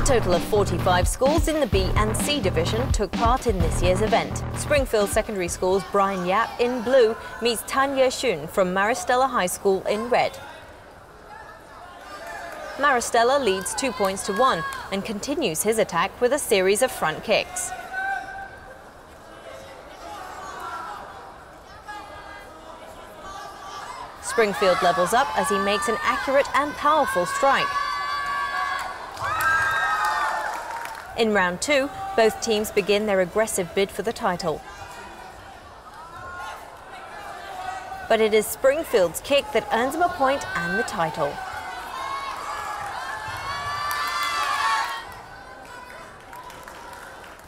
A total of 45 schools in the B and C division took part in this year's event. Springfield Secondary School's Brian Yap in blue meets Tanya Shun from Maris Stella High School in red. Maris Stella leads two points to one and continues his attack with a series of front kicks. Springfield levels up as he makes an accurate and powerful strike. In round two, both teams begin their aggressive bid for the title. But it is Springfield's kick that earns him a point and the title.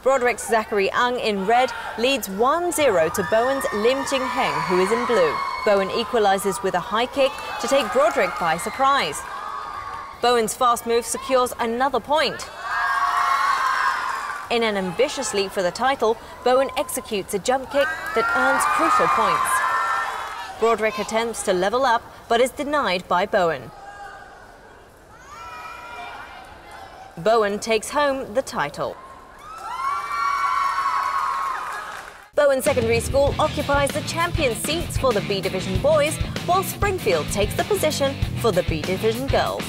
Broadrick's Zachary Ung in red leads 1-0 to Bowen's Lim Jing Heng, who is in blue. Bowen equalises with a high kick to take Broadrick by surprise. Bowen's fast move secures another point. In an ambitious leap for the title, Bowen executes a jump kick that earns crucial points. Broadrick attempts to level up, but is denied by Bowen. Bowen takes home the title. Bowen Secondary School occupies the champion seats for the B Division boys, while Springfield takes the position for the B Division girls.